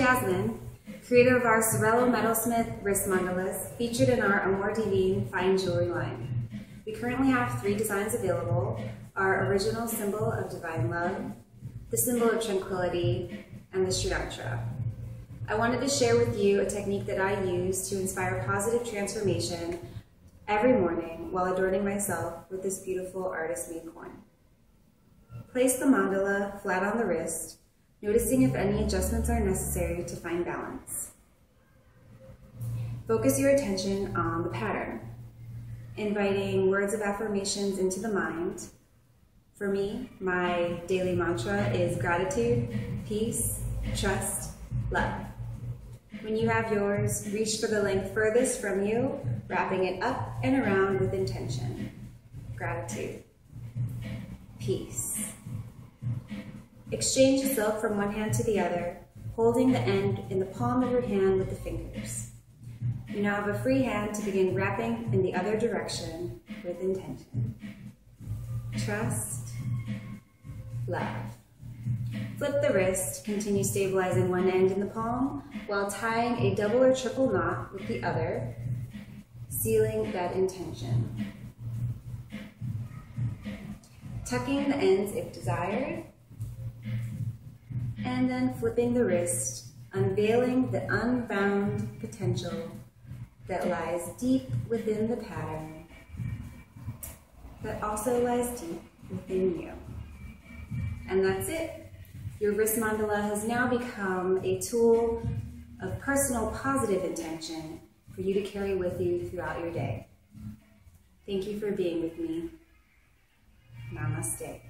Jasmine, creator of our Cirello Metalsmith wrist mandalas featured in our Amor Divine fine jewelry line. We currently have three designs available, our original symbol of divine love, the symbol of tranquility, and the Sri Yantra. I wanted to share with you a technique that I use to inspire positive transformation every morning while adorning myself with this beautiful artist-made coin. Place the mandala flat on the wrist, noticing if any adjustments are necessary to find balance. Focus your attention on the pattern, inviting words of affirmations into the mind. For me, my daily mantra is gratitude, peace, trust, love. When you have yours, reach for the length furthest from you, wrapping it up and around with intention. Gratitude, peace. Exchange the silk from one hand to the other, holding the end in the palm of your hand with the fingers. You now have a free hand to begin wrapping in the other direction with intention. Trust, love. Flip the wrist, continue stabilizing one end in the palm while tying a double or triple knot with the other, sealing that intention. Tucking the ends if desired, and then flipping the wrist, unveiling the unbound potential that lies deep within the pattern, that also lies deep within you. And that's it. Your wrist mandala has now become a tool of personal positive intention for you to carry with you throughout your day. Thank you for being with me. Namaste.